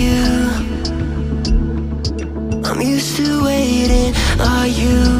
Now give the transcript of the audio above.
you I'm used to waiting, are you?